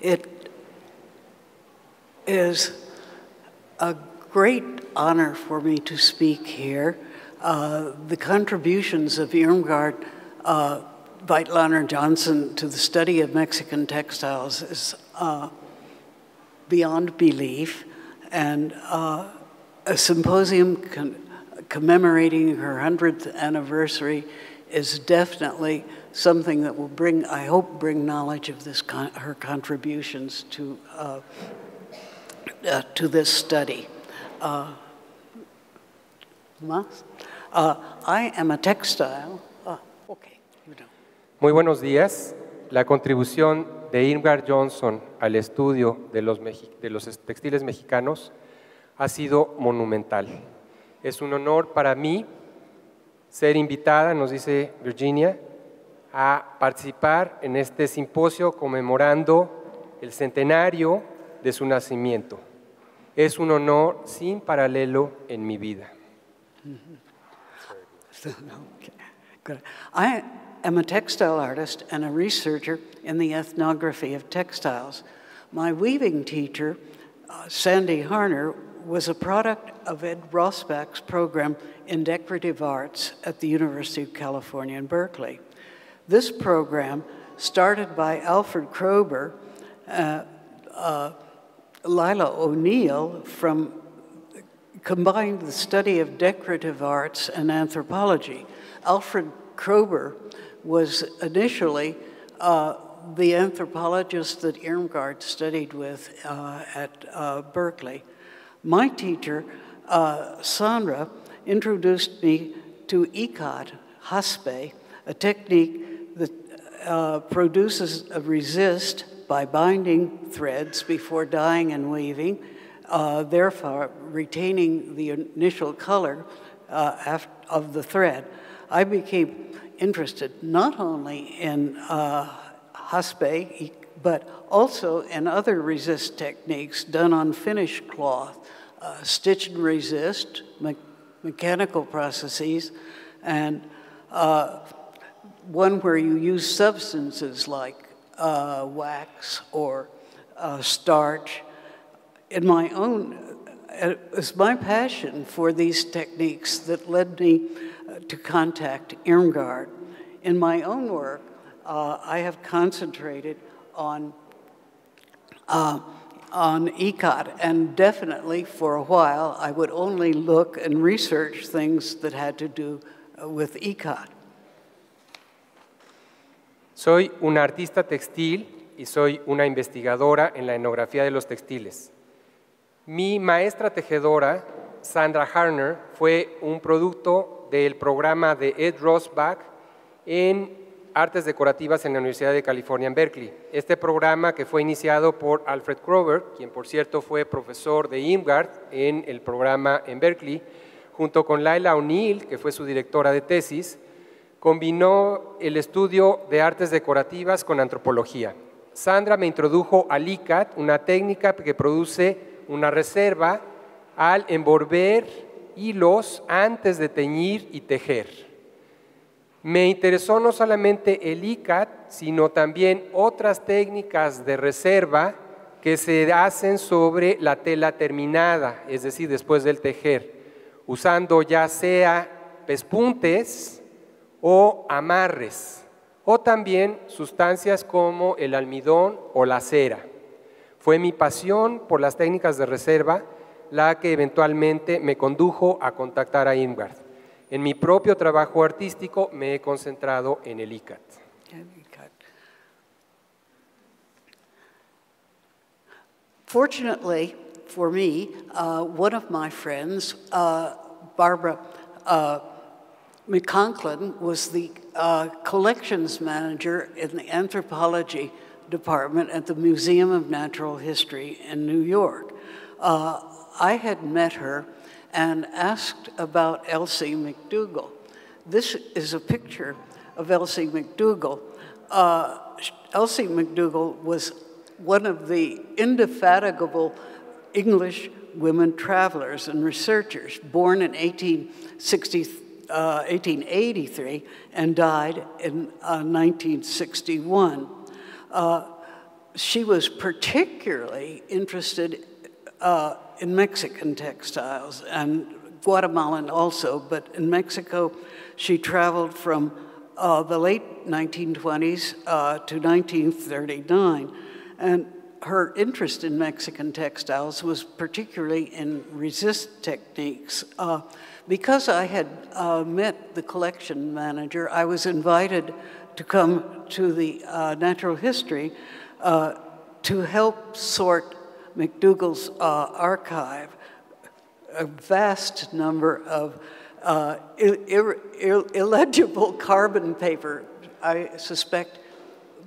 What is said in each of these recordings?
It is a great honor for me to speak here. Uh, the contributions of Irmgard uh, Weitlaner Johnson to the study of Mexican textiles is uh, beyond belief, and uh, a symposium commemorating her 100th anniversary is definitely something that will bring, I hope, bring knowledge of this con her contributions to, uh, uh, to this study. Uh, uh I am a textile. Ah, okay, you know. Muy buenos días. La contribución de Irmgard Johnson al estudio de los, de los textiles mexicanos ha sido monumental. Es un honor para mí ser invitada, nos dice Virginia, a participar en este simposio conmemorando el centenario de su nacimiento. Es un honor sin paralelo en mi vida. I am a textile artist and a researcher in the ethnography of textiles. My weaving teacher, uh, Sandy Harner, was a product of Ed Rosbach's program in decorative arts at the University of California in Berkeley. This program, started by Alfred Kroeber, uh, uh, Lila O'Neale from combined the study of decorative arts and anthropology. Alfred Kroeber was initially uh, the anthropologist that Irmgard studied with uh, at uh, Berkeley. My teacher, uh, Sandra, introduced me to ikat, jaspe, a technique uh, produces a resist by binding threads before dyeing and weaving, uh, therefore retaining the initial color uh, of the thread. I became interested not only in uh, jaspe, but also in other resist techniques done on finished cloth, uh, stitch and resist, me mechanical processes, and uh, one where you use substances like uh, wax or uh, starch. In my own, uh, it was my passion for these techniques that led me uh, to contact Irmgard. In my own work, I have concentrated on uh, on ikat, and definitely for a while I would only look and research things that had to do uh, with ikat. Soy una artista textil y soy una investigadora en la etnografía de los textiles. Mi maestra tejedora, Sandra Harner, fue un producto del programa de Ed Rosbach en Artes Decorativas en la Universidad de California en Berkeley. Este programa que fue iniciado por Alfred Kroeber, quien por cierto fue profesor de Imgard en el programa en Berkeley, junto con Laila O'Neill, que fue su directora de tesis, combinó el estudio de artes decorativas con antropología. Sandra me introdujo al ICAT, una técnica que produce una reserva al envolver hilos antes de teñir y tejer. Me interesó no solamente el ICAT, sino también otras técnicas de reserva que se hacen sobre la tela terminada, es decir, después del tejer, usando ya sea pespuntes o amarres, o también sustancias como el almidón o la cera. Fue mi pasión por las técnicas de reserva la que eventualmente me condujo a contactar a Ingvar. En mi propio trabajo artístico me he concentrado en el ICAT. Fortunately for me, uh, one of my friends, uh, Barbara uh, McConklin, was the uh, collections manager in the anthropology department at the Museum of Natural History in New York. Uh, I had met her and asked about Elsie McDougall. This is a picture of Elsie McDougall. Uh, Elsie McDougall was one of the indefatigable English women travelers and researchers, born in 1860, uh, 1883 and died in uh, 1961. Uh, she was particularly interested uh, in Mexican textiles and Guatemalan also, but in Mexico, she traveled from uh, the late 1920s uh, to 1939. And her interest in Mexican textiles was particularly in resist techniques. Uh, because I had uh, met the collection manager, I was invited to come to the uh, natural history uh, to help sort McDougall's uh, archive, a vast number of uh, illegible carbon paper. I suspect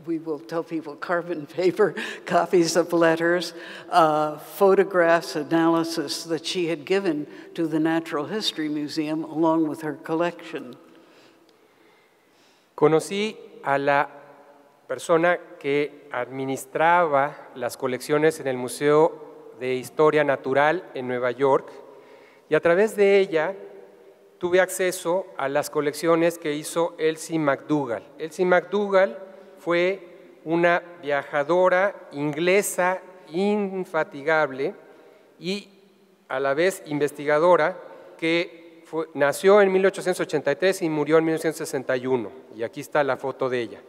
we will tell people carbon paper, copies of letters, uh, photographs, analysis that she had given to the Natural History Museum along with her collection. Conocí a la persona que administraba las colecciones en el Museo de Historia Natural en Nueva York y a través de ella tuve acceso a las colecciones que hizo Elsie McDougall. Elsie McDougall fue una viajadora inglesa infatigable y a la vez investigadora que nació en 1883 y murió en 1961. Y aquí está la foto de ella.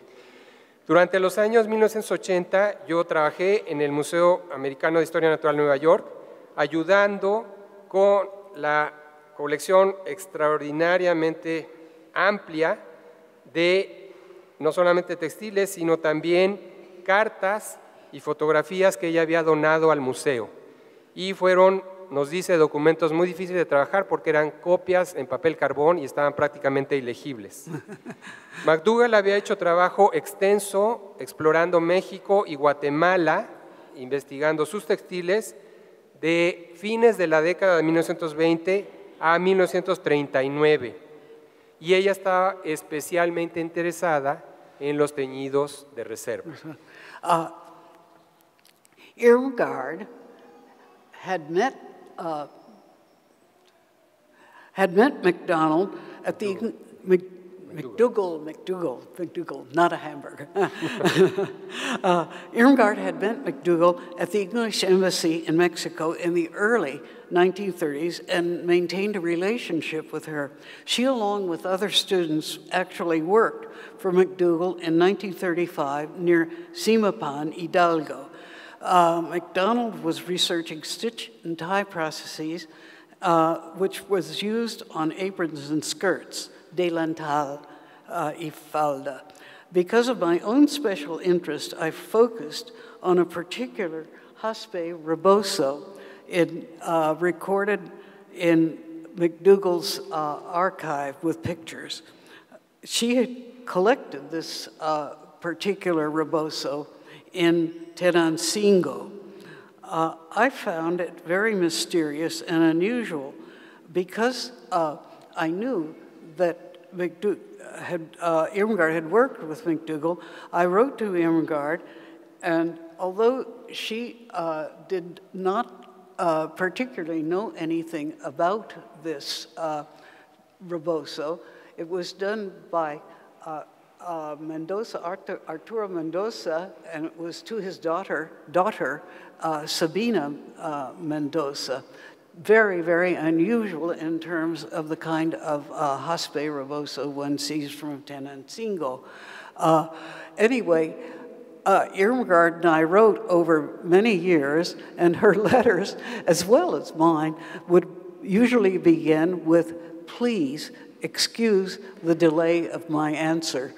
Durante los años 1980 yo trabajé en el Museo Americano de Historia Natural de Nueva York, ayudando con la colección extraordinariamente amplia de no solamente textiles, sino también cartas y fotografías que ella había donado al museo. Y fueron, nos dice, documentos muy difíciles de trabajar porque eran copias en papel carbón y estaban prácticamente ilegibles. McDougall había hecho trabajo extenso explorando México y Guatemala, investigando sus textiles de fines de la década de 1920 a 1939. Y ella estaba especialmente interesada en los teñidos de reserva. Uh, Irmgard had met uh, had met McDonald at the McDougall, McDougall, McDougall, not a hamburger. uh, Irmgard had met McDougall at the English Embassy in Mexico in the early 1930s and maintained a relationship with her. She, along with other students, actually worked for McDougall in 1935 near Zimapan, Hidalgo. Uh, McDonald was researching stitch and tie processes, uh, which was used on aprons and skirts delantal uh, y falda. Because of my own special interest, I focused on a particular Jaspe rebozo in, uh, recorded in McDougall's uh, archive with pictures. She had collected this uh, particular rebozo in Tenancingo. Uh, I found it very mysterious and unusual because uh, I knew that McDou had, uh, Irmgard had worked with McDougall, I wrote to Irmgard, and although she uh, did not uh, particularly know anything about this uh, Rebozo, it was done by uh, uh, Mendoza, Artur, Arturo Mendoza, and it was to his daughter, daughter uh, Sabina Mendoza very, very unusual in terms of the kind of uh, Jaspe rebozo one sees from Tenancingo. Uh, anyway, uh, Irmgard and I wrote over many years, and her letters, as well as mine, would usually begin with, please excuse the delay of my answer.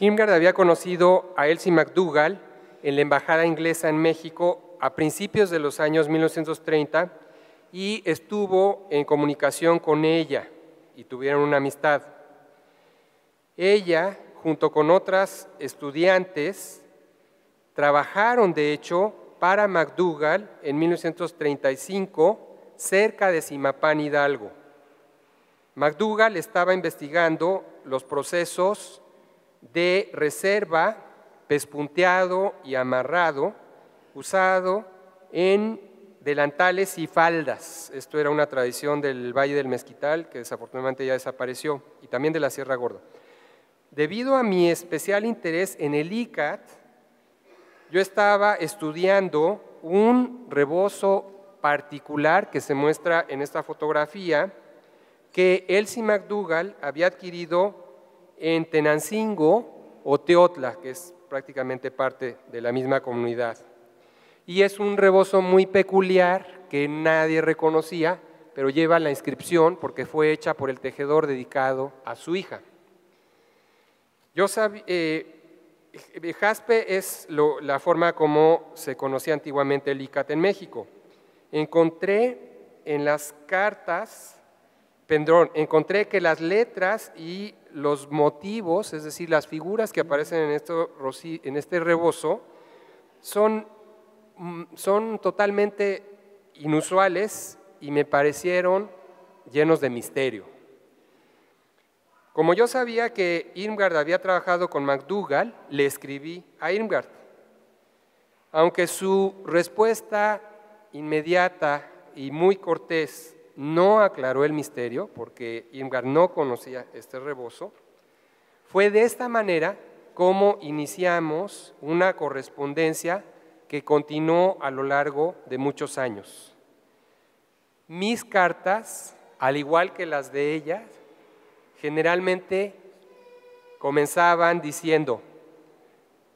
Irmgard había conocido a Elsie McDougall en la Embajada Inglesa en México a principios de los años 1930 y estuvo en comunicación con ella y tuvieron una amistad. Ella, junto con otras estudiantes, trabajaron de hecho para McDougall en 1935 cerca de Simapán Hidalgo. McDougall estaba investigando los procesos de reserva pespunteado y amarrado, usado en delantales y faldas. Esto era una tradición del Valle del Mezquital, que desafortunadamente ya desapareció, y también de la Sierra Gorda. debido a mi especial interés en el ICAT, yo estaba estudiando un rebozo particular que se muestra en esta fotografía que Elsie McDougall había adquirido en Tenancingo o Teotla, que es prácticamente parte de la misma comunidad. Y es un rebozo muy peculiar que nadie reconocía, pero lleva la inscripción porque fue hecha por el tejedor dedicado a su hija. Yo sabía, eh, jaspe es la forma como se conocía antiguamente el ICAT en México. Encontré en las cartas, perdón, encontré que las letras y los motivos, es decir, las figuras que aparecen en, en este rebozo, son, mm, son totalmente inusuales y me parecieron llenos de misterio. Como yo sabía que Irmgard había trabajado con McDougall, le escribí a Irmgard. Aunque su respuesta inmediata y muy cortés no aclaró el misterio, porque Irmgard no conocía este rebozo, fue de esta manera como iniciamos una correspondencia que continuó a lo largo de muchos años. Mis cartas, al igual que las de ella, generalmente comenzaban diciendo,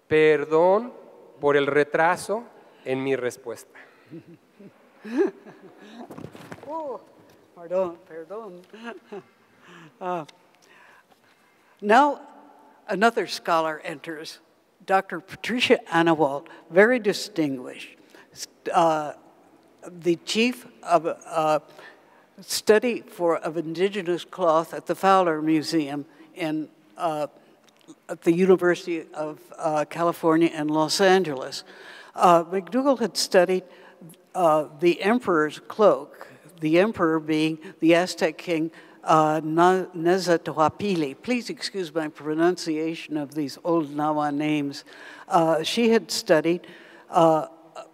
perdón por el retraso en mi respuesta. oh, perdón, perdón. Uh, now, another scholar enters, Dr. Patricia Anawalt, very distinguished, uh, the chief of uh, study for, of indigenous cloth at the Fowler Museum in, uh, at the University of uh, California in Los Angeles. Uh, McDougall had studied uh, the emperor's cloak, the emperor being the Aztec king uh, Nezahualpilli. Please excuse my pronunciation of these old Nahua names. Uh, she had studied uh,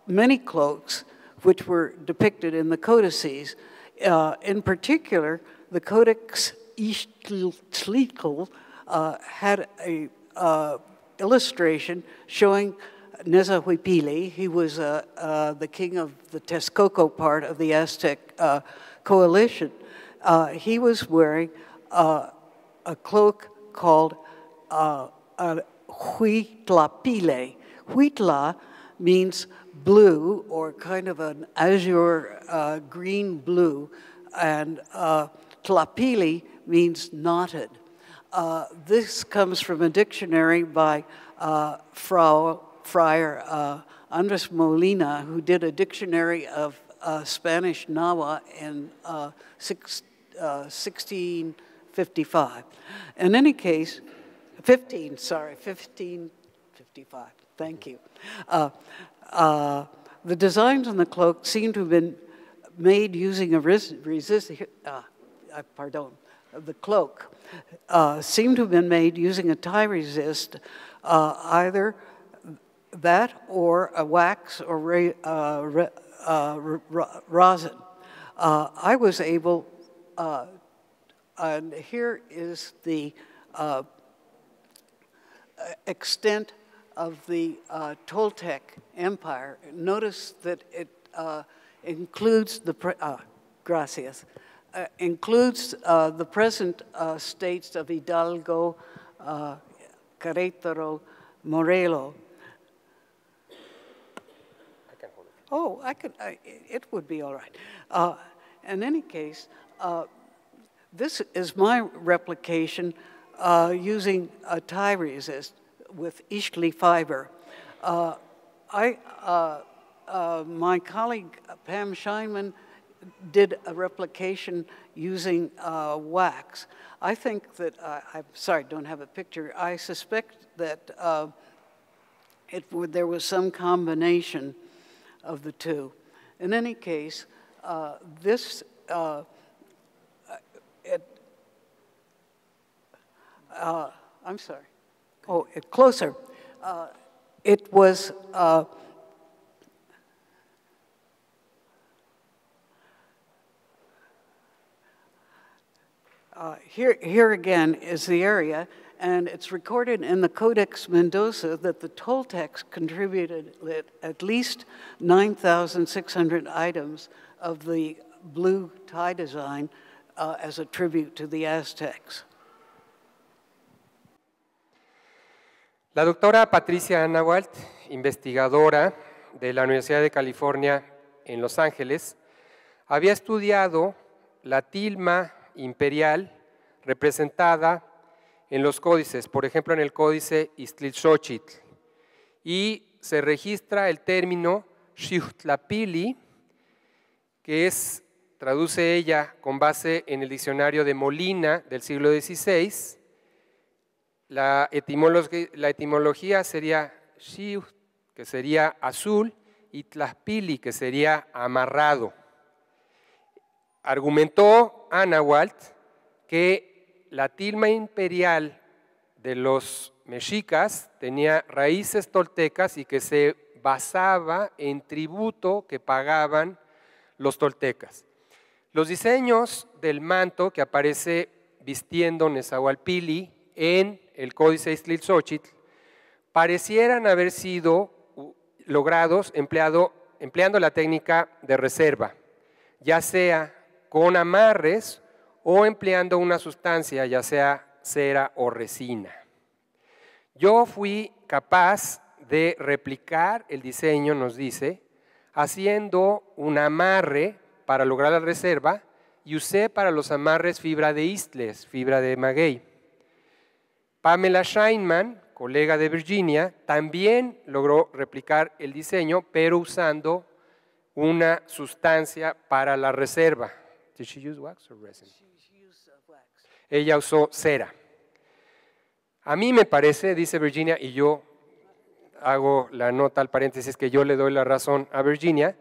many cloaks which were depicted in the codices. Uh, in particular, the Codex Ixtlilxochitl uh, had a uh, illustration showing Nezahualcóyotl. He was uh, uh, the king of the Texcoco part of the Aztec uh, coalition. he was wearing a cloak called uh, Huitlapile. Huitla means blue or kind of an azure uh, green blue, and uh, tlapili means knotted. Uh, this comes from a dictionary by uh, Frau, Friar uh, Andres Molina, who did a dictionary of uh, Spanish Nahua in six, 1655. In any case, 15, sorry, 1555. Thank you. Uh, uh, the designs on the cloak seem to have been made using a resist, uh, uh, pardon, the cloak uh, seem to have been made using a tie resist, uh, either that or a wax or uh, uh, rosin. I was able, and here is the extent of the uh, Toltec Empire, notice that it uh, includes the, uh, gracias, uh, includes uh, the present uh, states of Hidalgo, Querétaro, Morelos. Oh, I could, I, it would be all right. in any case, this is my replication using a tie resist with Ixtli fiber. Uh, I, uh, uh, my colleague Pam Scheinman did a replication using uh, wax. I think that, uh, I'm sorry, don't have a picture. I suspect that uh, it there was some combination of the two. In any case, this, it, I'm sorry oh, closer. Uh, it was uh, uh, here, here again is the area, And it's recorded in the Codex Mendoza that the Toltecs contributed at least 9,600 items of the blue tie design uh, as a tribute to the Aztecs. La doctora Patricia Anawalt, investigadora de la Universidad de California en Los Ángeles, había estudiado la tilma imperial representada en los códices, por ejemplo en el códice Istlilxochitl, y se registra el término Xiutlapili, que es, traduce ella con base en el diccionario de Molina del siglo XVI, la etimología, sería Xiut, que sería azul, y Tlaspili, que sería amarrado. Argumentó Anawalt que la tilma imperial de los mexicas tenía raíces toltecas y que se basaba en tributo que pagaban los toltecas. Los diseños del manto que aparece vistiendo Nezahualpili en el Códice Xochitl parecieran haber sido logrados empleando la técnica de reserva, ya sea con amarres o empleando una sustancia, ya sea cera o resina. Yo fui capaz de replicar el diseño, nos dice, haciendo un amarre para lograr la reserva y usé para los amarres fibra de Istles, fibra de maguey. Pamela Scheinman, colega de Virginia, también logró replicar el diseño, pero usando una sustancia para la reserva. Did she use wax or resin? Uh, Ella usó cera. A mí me parece, dice Virginia, y yo hago la nota al paréntesis que yo le doy la razón a Virginia,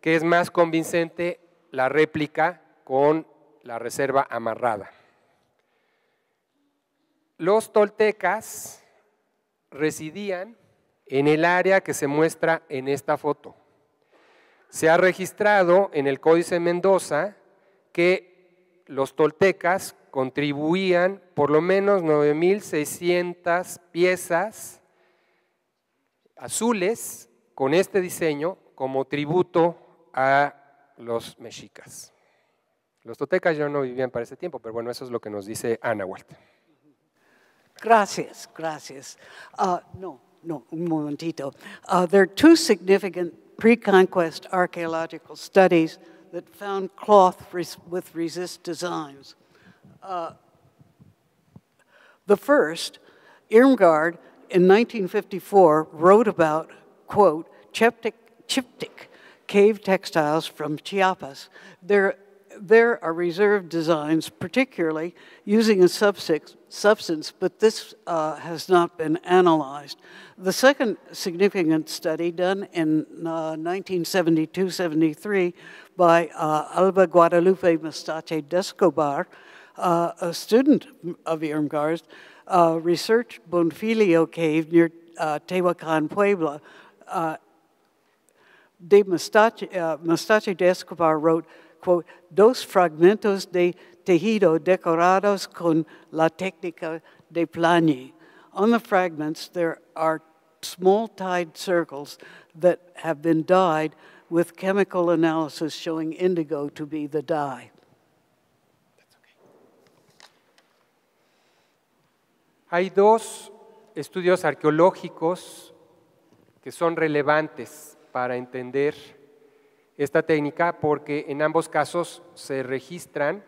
que es más convincente la réplica con la reserva amarrada. Los toltecas residían en el área que se muestra en esta foto. Se ha registrado en el Códice Mendoza que los toltecas contribuían por lo menos 9.600 piezas azules con este diseño como tributo a los mexicas. Los toltecas ya no vivían para ese tiempo, pero bueno, eso es lo que nos dice Ana Huerta. Gracias, gracias. Uh, no, no, un momentito. Uh, there are two significant pre-conquest archaeological studies that found cloth res with resist designs. Uh, the first, Irmgard, in 1954, wrote about, quote, cheptic, chiptic cave textiles from Chiapas. They're there are reserved designs, particularly using a substance, but this uh, has not been analyzed. The second significant study done in 1972-73 uh, by uh, Alba Guadalupe Mastache de Escobar, uh, a student of Irmgard, uh, researched Bonfilio Cave near Tehuacan, Puebla. de Mastache, Mastache de Escobar wrote, quote, dos fragmentos de tejido decorados con la técnica de Plangi. On the fragments, there are small tied circles that have been dyed with chemical analysis showing indigo to be the dye. Hay dos estudios arqueológicos que son relevantes para entender esta técnica porque en ambos casos se registran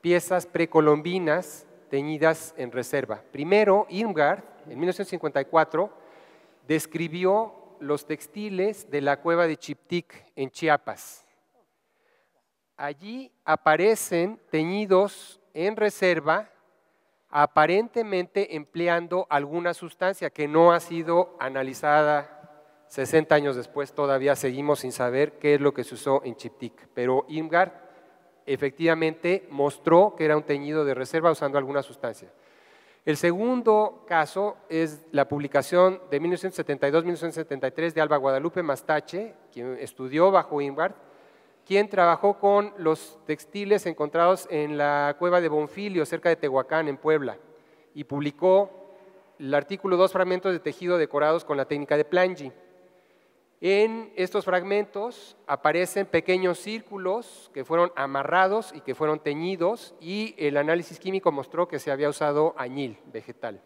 piezas precolombinas teñidas en reserva. Primero, Irmgard, en 1954, describió los textiles de la cueva de Chiptic en Chiapas. Allí aparecen teñidos en reserva, aparentemente empleando alguna sustancia que no ha sido analizada 60 años después todavía seguimos sin saber qué es lo que se usó en Chiptic, pero Imgard efectivamente mostró que era un teñido de reserva usando alguna sustancia. El segundo caso es la publicación de 1972-1973 de Alba Guadalupe Mastache, quien estudió bajo Imgard, quien trabajó con los textiles encontrados en la cueva de Bonfilio, cerca de Tehuacán, en Puebla. y publicó el artículo Dos fragmentos de tejido decorados con la técnica de Plangy. En estos fragmentos aparecen pequeños círculos que fueron amarrados y que fueron teñidos y el análisis químico mostró que se había usado añil vegetal.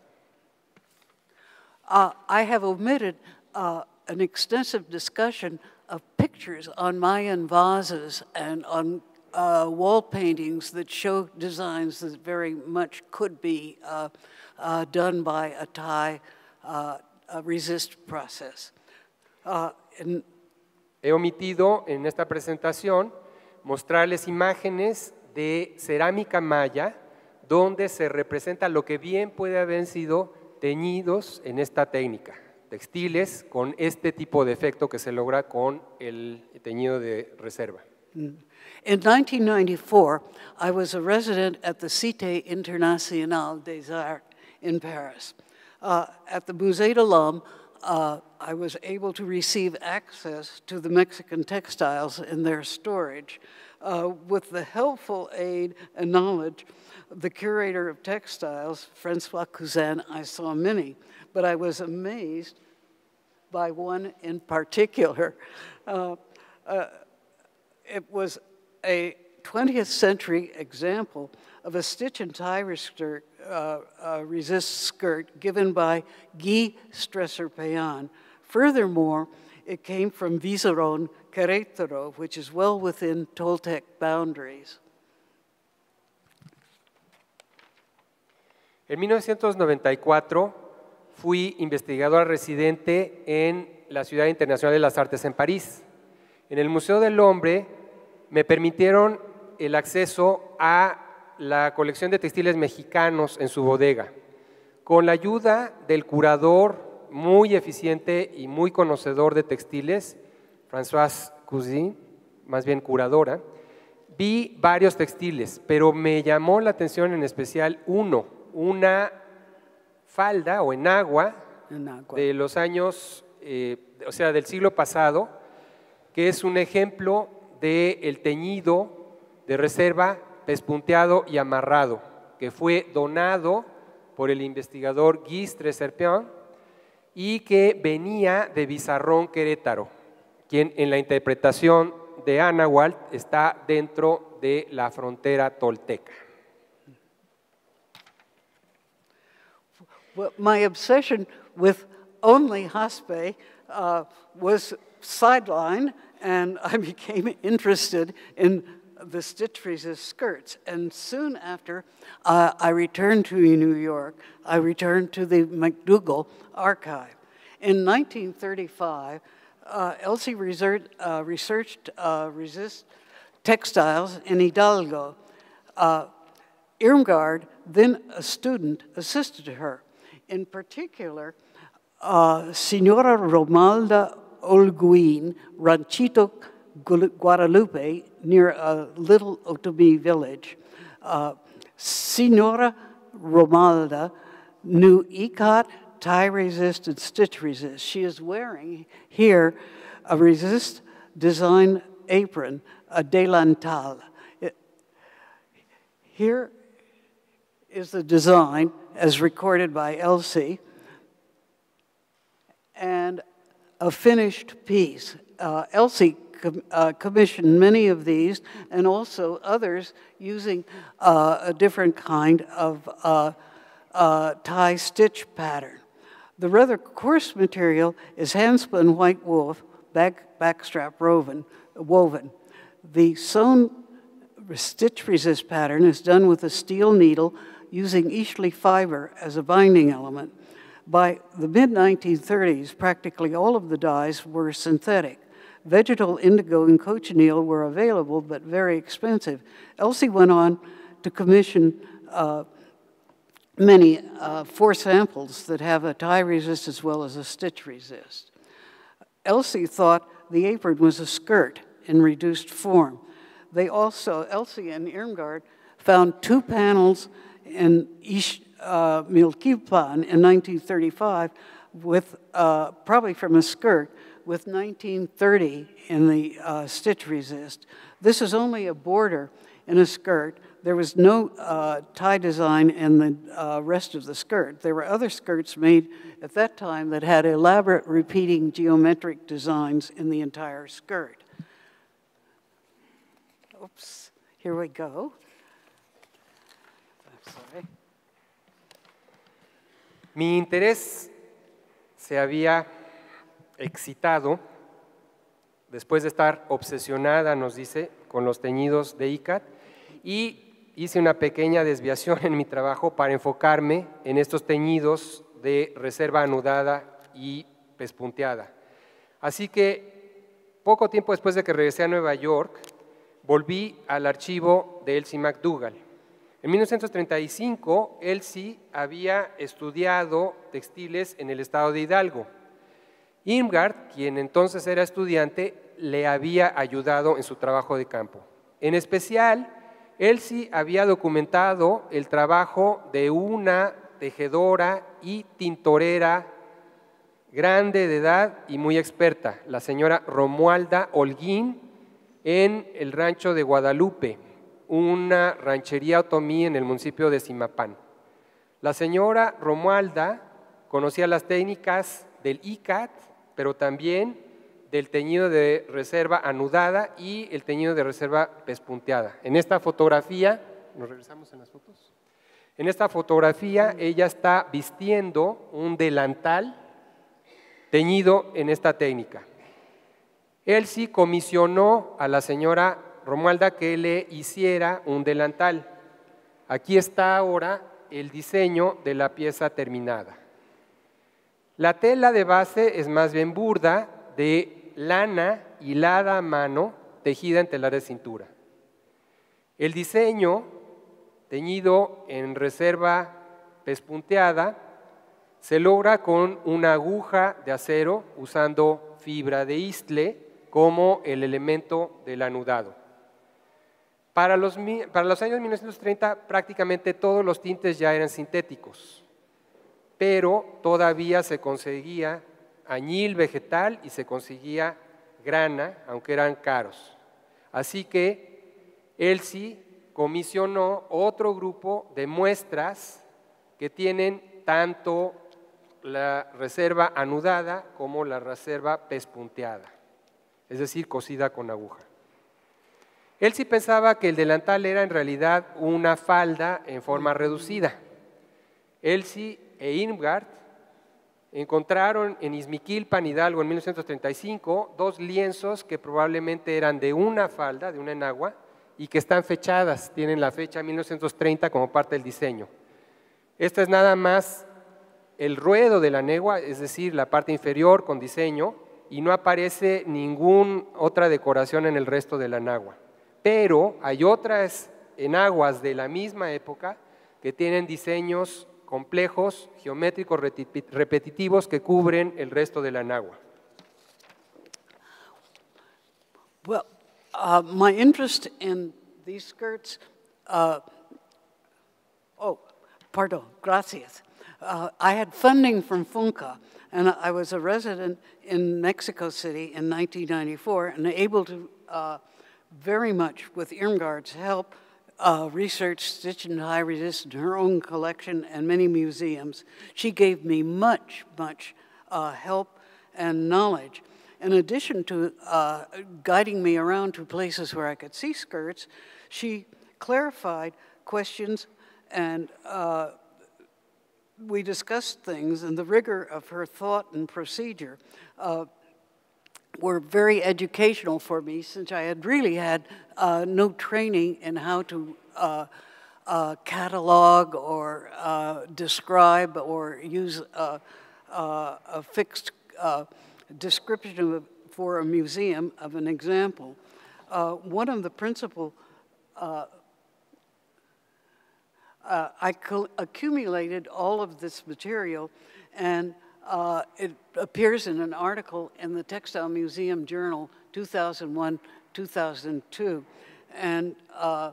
Uh, I have omitted uh, an extensive discussion of pictures on Mayan vases and on uh, wall paintings that show designs that very much could be uh, done by a Thai resist process. He omitido en esta presentación mostrarles imágenes de cerámica maya donde se representa lo que bien puede haber sido teñidos en esta técnica, textiles con este tipo de efecto que se logra con el teñido de reserva. Mm. In 1994, I was a resident at the Cité Internationale des Arts in Paris. Uh, at the Musée de l'Homme, uh, I was able to receive access to the Mexican textiles in their storage. Uh, with the helpful aid and knowledge of the curator of textiles, Francois Cousin, I saw many, but I was amazed by one in particular. Uh, uh, it was a 20th century example of a stitch and tie skirt, uh, uh, resist skirt given by Guy Stresser-Pean. Furthermore, it came from Vizarrón, Querétaro, which is well within Toltec boundaries. En 1994 fui investigador residente en la Ciudad Internacional de las Artes en París. En el Museo del Hombre me permitieron el acceso a la colección de textiles mexicanos en su bodega. Con la ayuda del curador muy eficiente y muy conocedor de textiles, François Cousin, más bien curadora, vi varios textiles, pero me llamó la atención en especial uno, una falda o enagua, de los años, eh, o sea, del siglo pasado, que es un ejemplo del el teñido de reserva pespunteado y amarrado, que fue donado por el investigador Guy Streserpion y que venía de Bizarrón Querétaro, quien en la interpretación de Walt está dentro de la frontera tolteca. my obsession with only Haspe uh, was sidelined, and I became interested in the stitch resist skirts. And soon after, uh, I returned to New York. I returned to the McDougall archive. In 1935, uh, Elsie uh, researched uh, resist textiles in Hidalgo. Uh, Irmgard, then a student, assisted her. In particular, uh, Senora Romalda Olguin, Ranchito Guadalupe, near a little Otomi village. Uh, Senora Romalda knew ikat, tie resist, and stitch resist. She is wearing here a resist design apron, a delantal. It, here is the design as recorded by Elsie and a finished piece. Uh, Elsie com uh, commissioned many of these and also others using uh, a different kind of uh, uh, tie stitch pattern. The rather coarse material is handspun white wool, back, backstrap woven, woven. The sewn stitch resist pattern is done with a steel needle using istle fiber as a binding element. By the mid 1930s, practically all of the dyes were synthetic. Vegetal indigo and cochineal were available, but very expensive. Elsie went on to commission uh, many, uh, four samples that have a tie resist as well as a stitch resist. Elsie thought the apron was a skirt in reduced form. They also, Elsie and Irmgard, found two panels in Ish, uh, Milkiplan in 1935 with, uh, probably from a skirt, with 1930 in the uh, stitch resist. This is only a border in a skirt there was no uh, tie design in the uh, rest of the skirt. There were other skirts made at that time that had elaborate repeating geometric designs in the entire skirt. Oops, here we go. Sorry. Mi interés se había excitado después de estar obsesionada, nos dice, con los teñidos de ICAT y hice una pequeña desviación en mi trabajo para enfocarme en estos teñidos de reserva anudada y pespunteada. Así que poco tiempo después de que regresé a Nueva York, volví al archivo de Elsie McDougall. En 1935, Elsie había estudiado textiles en el estado de Hidalgo. Irmgard, quien entonces era estudiante, le había ayudado en su trabajo de campo. En especial, Elsie había documentado el trabajo de una tejedora y tintorera grande de edad y muy experta, la señora Romualda Holguín, en el rancho de Guadalupe, una ranchería otomí en el municipio de Simapán. La señora Romualda conocía las técnicas del ICAT, pero también del teñido de reserva anudada y el teñido de reserva pespunteada. En esta fotografía, ¿nos regresamos en las fotos? En esta fotografía ella está vistiendo un delantal teñido en esta técnica. Sí comisionó a la señora Romualda que le hiciera un delantal. Aquí está ahora el diseño de la pieza terminada. La tela de base es más bien burda, de lana hilada a mano, tejida en telar de cintura. El diseño, teñido en reserva pespunteada, se logra con una aguja de acero usando fibra de istle como el elemento del anudado. Para los, para los años 1930 prácticamente todos los tintes ya eran sintéticos pero todavía se conseguía añil vegetal y se conseguía grana, aunque eran caros. Así que Elsie comisionó otro grupo de muestras que tienen tanto la reserva anudada como la reserva pespunteada, es decir, cosida con aguja. Elsie pensaba que el delantal era en realidad una falda en forma reducida. Elsie e Irmgard encontraron en Izmiquilpan, Hidalgo, en 1935, dos lienzos que probablemente eran de una falda, de una enagua, y que están fechadas, tienen la fecha 1930 como parte del diseño. Esta es nada más el ruedo de la negua, es decir, la parte inferior con diseño, y no aparece ninguna otra decoración en el resto de la enagua. Pero hay otras enaguas de la misma época que tienen diseños complejos, geométricos repetitivos que cubren el resto de la nagua. Well, uh, my interest in these skirts, uh, oh, pardon, gracias. Uh, I had funding from FONCA, and I was a resident in Mexico City in 1994 and able to uh, very much, with Irmgard's help, uh, research Stitch and High Resist in her own collection and many museums. She gave me much, much uh, help and knowledge. In addition to uh, guiding me around to places where I could see skirts, she clarified questions and uh, we discussed things and the rigor of her thought and procedure. Were very educational for me since I had really had uh, no training in how to uh, uh, catalog or uh, describe or use a, a fixed uh, description of, for a museum of an example. Uh, one of the principal I accumulated all of this material and uh, it appears in an article in the Textile Museum Journal 2001 2002. And uh,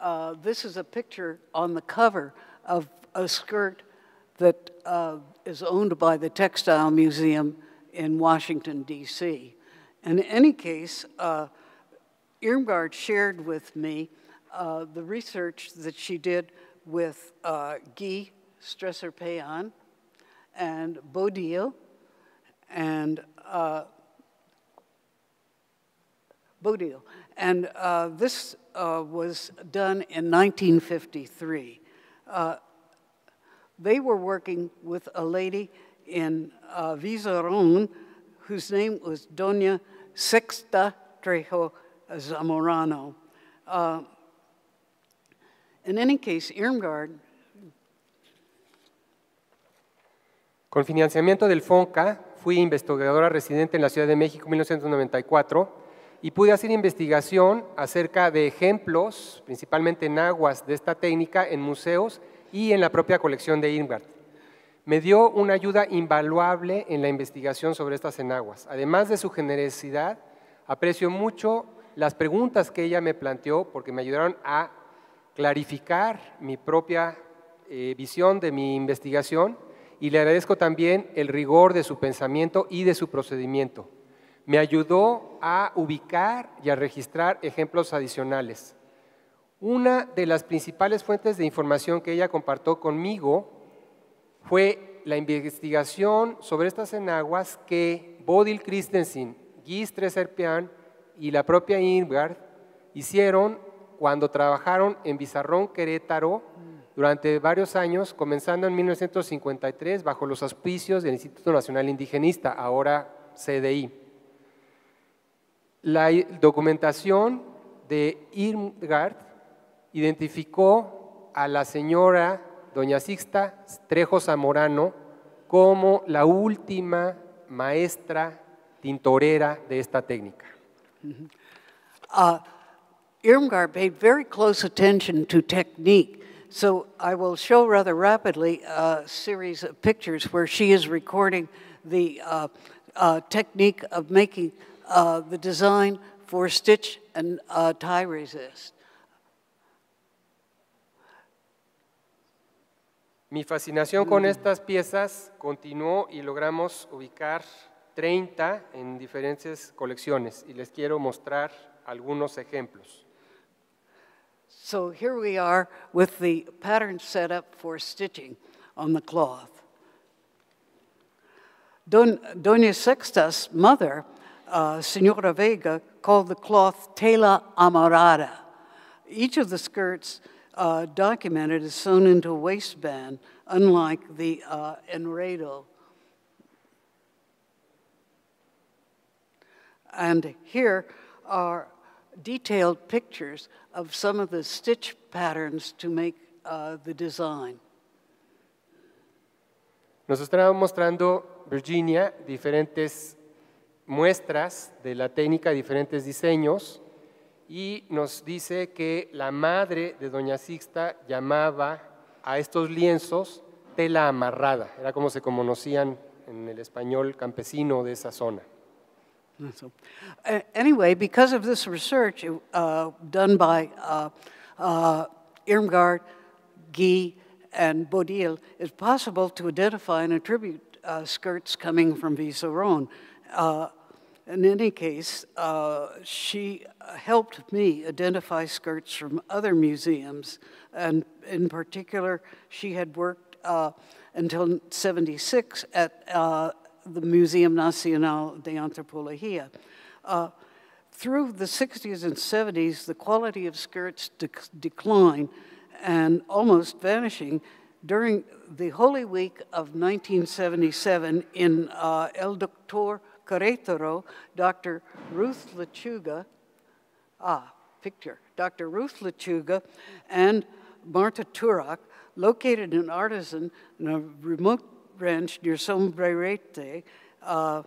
uh, this is a picture on the cover of a skirt that uh, is owned by the Textile Museum in Washington, D.C. In any case, uh, Irmgard shared with me uh, the research that she did with uh, Guy Stresser-Pean and Bodil and uh, Bodil. And uh, this uh, was done in 1953. Uh, they were working with a lady in uh, Vizarrón whose name was Doña Sexta Trejo Zamorano. Uh, in any case, Irmgard. Con financiamiento del FONCA, fui investigadora residente en la Ciudad de México en 1994 y pude hacer investigación acerca de ejemplos, principalmente en aguas de esta técnica, en museos y en la propia colección de Irmgard. Me dio una ayuda invaluable en la investigación sobre estas enaguas. Además de su generosidad, aprecio mucho las preguntas que ella me planteó porque me ayudaron a clarificar mi propia eh, visión de mi investigación y le agradezco también el rigor de su pensamiento y de su procedimiento. Me ayudó a ubicar y a registrar ejemplos adicionales. Una de las principales fuentes de información que ella compartió conmigo fue la investigación sobre estas enaguas que Bodil Christensen, Gis Treserpian y la propia Ingard hicieron cuando trabajaron en Bizarrón, Querétaro, durante varios años, comenzando en 1953 bajo los auspicios del Instituto Nacional Indigenista, ahora CDI. La documentación de Irmgard identificó a la señora doña Sixta Trejo Zamorano como la última maestra tintorera de esta técnica. uh, Irmgard paid very close attention to technique. So I will show rather rapidly a series of pictures where she is recording the uh, uh, technique of making uh, the design for stitch and uh, tie resist. Mi fascinación con estas piezas continuó y logramos ubicar 30 en diferentes colecciones y les quiero mostrar algunos ejemplos. So here we are with the pattern set up for stitching on the cloth. Don, Doña Sixta's mother, uh, Senora Vega, called the cloth tela amarrada. Each of the skirts uh, documented is sewn into a waistband, unlike the uh, enredo. And here are detailed pictures of some of the stitch patterns to make uh, the design. Nos estaba mostrando Virginia diferentes muestras de la técnica, diferentes diseños, y nos dice que la madre de Doña Sixta llamaba a estos lienzos tela amarrada, era como se conocían en el español campesino de esa zona. So, uh, anyway, because of this research uh, done by uh, uh, Irmgard, Guy, and Bodil, it's possible to identify and attribute uh, skirts coming from Vizarrón. Uh, in any case, she helped me identify skirts from other museums, and in particular, she had worked until 76 at the Museum Nacional de Antropología. Uh, through the 60s and 70s, the quality of skirts de declined and almost vanishing. During the Holy Week of 1977 in uh, El Doctor Querétaro, Dr. Ruth Lechuga, ah, picture, Dr. Ruth Lechuga and Marta Turok, located in Artisan in a remote ranch near Sombrerete, uh,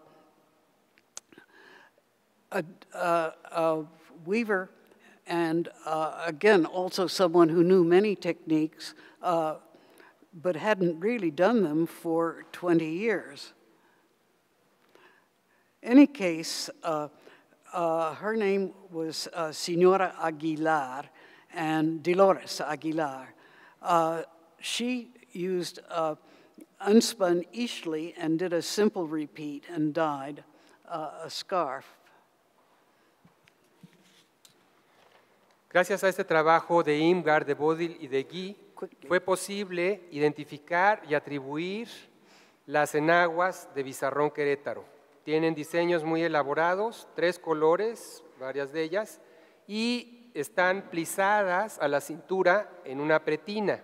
a, a, a, weaver and uh, again also someone who knew many techniques uh, but hadn't really done them for 20 years any case, uh, uh, her name was uh, Senora Aguilar and Dolores Aguilar. She used unspun Ishli and did a simple repeat and dyed uh, a scarf. Gracias a este trabajo de Imgar, de Bodil y de Guy, fue posible identificar y atribuir las enaguas de Bizarrón Querétaro. Tienen diseños muy elaborados, tres colores, varias de ellas, y están plisadas a la cintura en una pretina.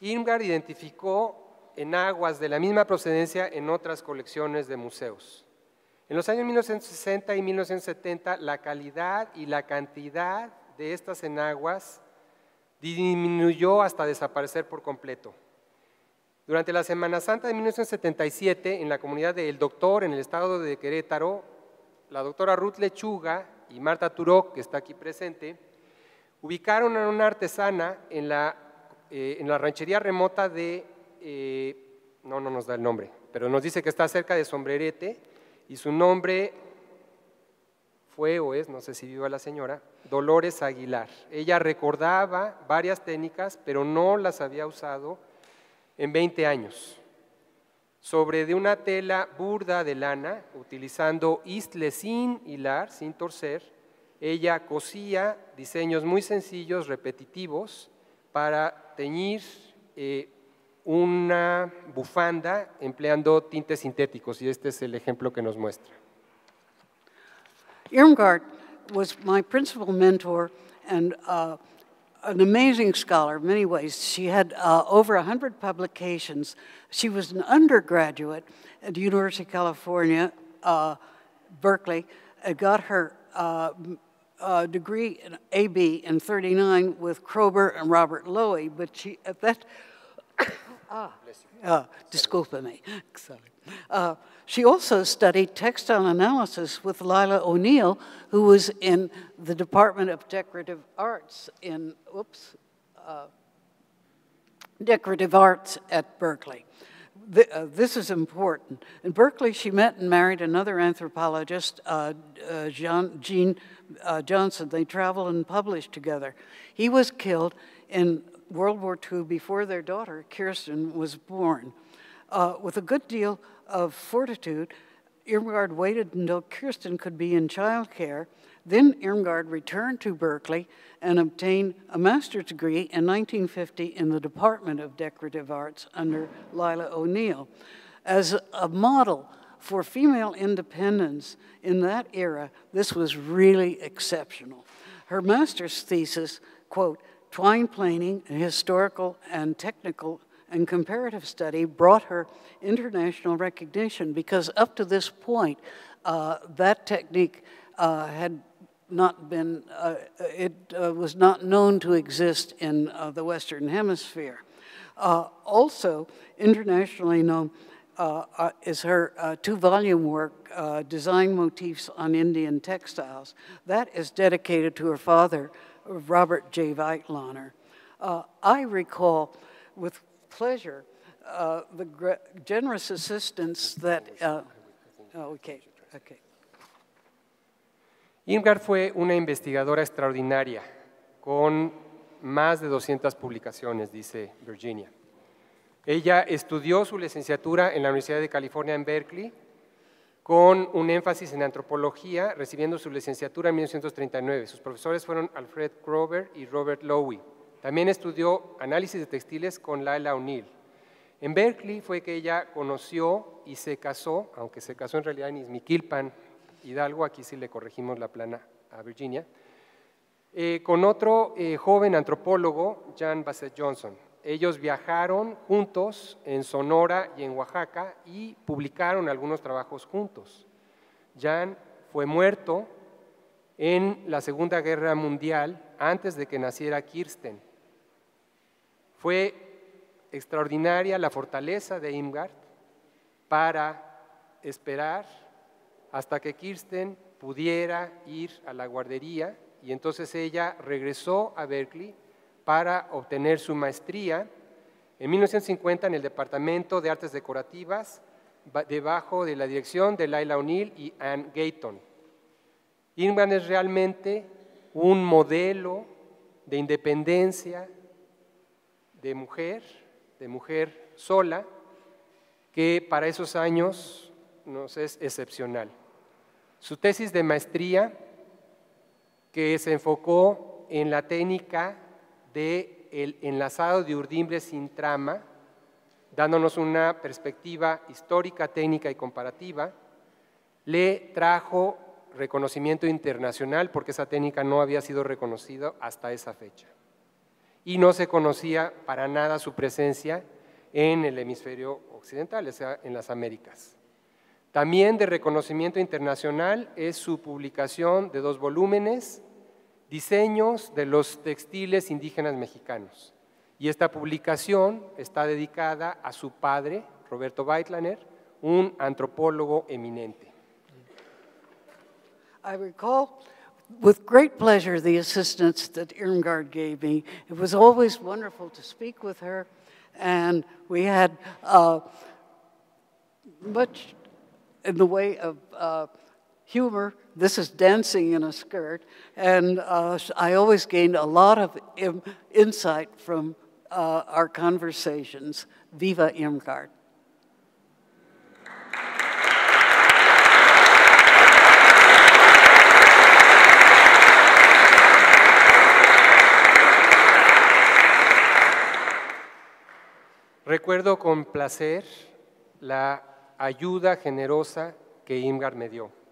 Imgar identificó enaguas de la misma procedencia en otras colecciones de museos. En los años 1960 y 1970, la calidad y la cantidad de estas enaguas disminuyó hasta desaparecer por completo. Durante la Semana Santa de 1977, en la comunidad de El Doctor, en el estado de Querétaro, la doctora Ruth Lechuga y Marta Turok, que está aquí presente, ubicaron a una artesana en la, eh, en la ranchería remota de, eh, no, no nos da el nombre, pero nos dice que está cerca de Sombrerete, y su nombre fue o es, no sé si viva la señora, Dolores Aguilar. Ella recordaba varias técnicas, pero no las había usado en 20 años. Sobre de una tela burda de lana, utilizando isle sin hilar, sin torcer, ella cosía diseños muy sencillos, repetitivos, para teñir eh, una bufanda empleando tintes sintéticos, y este es el ejemplo que nos muestra. Irmgard was my principal mentor and uh, an amazing scholar in many ways. She had uh, over 100 publications. She was an undergraduate at the University of California, uh, Berkeley, and got her uh, uh, degree in AB in 39 with Kroeber and Robert Lowie, but she, at that Ah, uh, disculpa me. Uh, she also studied textile analysis with Lila O'Neale, who was in the Department of Decorative Arts in, oops, uh, Decorative Arts at Berkeley. The, uh, this is important. In Berkeley, she met and married another anthropologist, uh, uh, uh, Johnson. They traveled and published together. He was killed in World War II before their daughter, Kirsten, was born. Uh, with a good deal of fortitude, Irmgard waited until Kirsten could be in childcare. Then Irmgard returned to Berkeley and obtained a master's degree in 1950 in the Department of Decorative Arts under Lila O'Neale. As a model for female independence in that era, this was really exceptional. Her master's thesis, quote, Twine plaiting, historical and technical and comparative study, brought her international recognition because up to this point, uh, that technique uh, had not been, uh, it uh, was not known to exist in uh, the Western Hemisphere. Uh, also, internationally known is her two volume work, Design Motifs on Indian Textiles. That is dedicated to her father, Robert J. Weitlahner. Uh, I recall with pleasure uh, the generous assistance that. Uh, oh, fue una investigadora extraordinaria, con más de 200 publicaciones, dice Virginia. Ella estudió su licenciatura en la Universidad de California en Berkeley con un énfasis en antropología, recibiendo su licenciatura en 1939. Sus profesores fueron Alfred Grover y Robert Lowy. También estudió análisis de textiles con Laila O'Neill. En Berkeley fue que ella conoció y se casó, aunque se casó en realidad en Izmiquilpan, Hidalgo, aquí sí le corregimos la plana a Virginia, eh, con otro eh, joven antropólogo, Jan Bassett Johnson. Ellos viajaron juntos en Sonora y en Oaxaca y publicaron algunos trabajos juntos. Jan fue muerto en la Segunda Guerra Mundial antes de que naciera Kirsten. Fue extraordinaria la fortaleza de Imgard para esperar hasta que Kirsten pudiera ir a la guardería y entonces ella regresó a Berkeley para obtener su maestría en 1950 en el Departamento de Artes Decorativas, debajo de la dirección de Laila O'Neill y Anne Gayton. Ingman es realmente un modelo de independencia de mujer, de mujer sola, que para esos años nos es excepcional. Su tesis de maestría que se enfocó en la técnica del el enlazado de urdimbre sin trama, dándonos una perspectiva histórica, técnica y comparativa. Le trajo reconocimiento internacional porque esa técnica no había sido reconocida hasta esa fecha. Y no se conocía para nada su presencia en el hemisferio occidental, o sea, en las Américas. También de reconocimiento internacional es su publicación de dos volúmenes, Diseños de los textiles indígenas mexicanos. Y esta publicación está dedicada a su padre, Roberto Weitlaner, un antropólogo eminente. I recall with great pleasure the assistance that Irmgard gave me. It was always wonderful to speak with her, and we had uh, much in the way of uh, humor. This is dancing in a skirt, and uh, I always gained a lot of insight from uh, our conversations. Viva Irmgard. Recuerdo con placer la ayuda generosa que Irmgard me dio.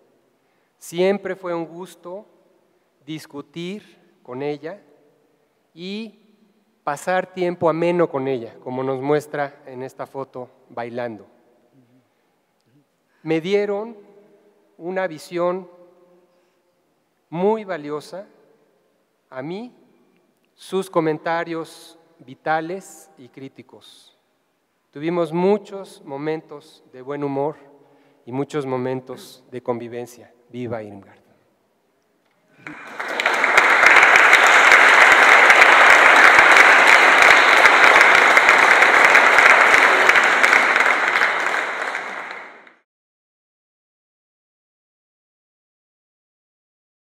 Siempre fue un gusto discutir con ella y pasar tiempo ameno con ella, como nos muestra en esta foto bailando. Me dieron una visión muy valiosa a mí, sus comentarios vitales y críticos. Tuvimos muchos momentos de buen humor y muchos momentos de convivencia. Viva Irmgard.